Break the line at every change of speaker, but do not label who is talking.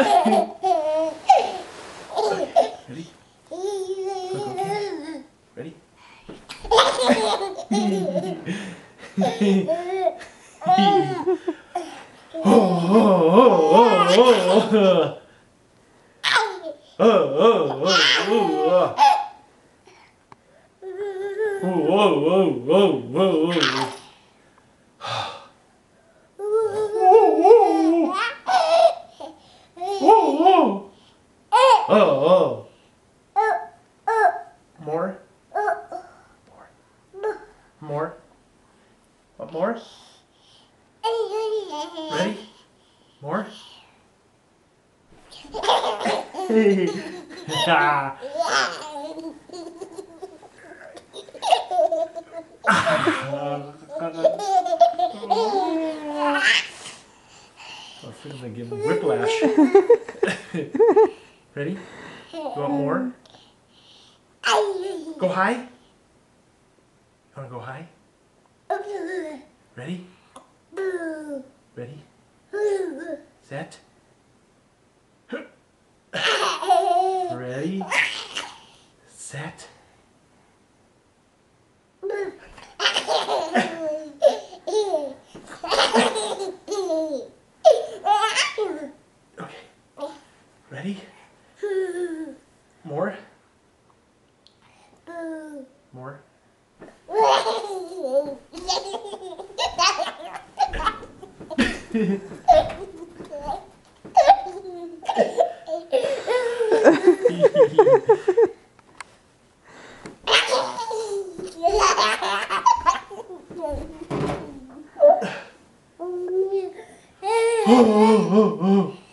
Ready? Ready? oh, oh, oh, oh. Oh, oh, oh, oh. Whoa. Oh, oh. More? More? What more? Ready? More? I feel like giving whiplash. Ready? You want more? Go high? You wanna go high? Ready? Ready? Set. Ready? Set. Okay. Ready? More? More? oh, oh, oh, oh.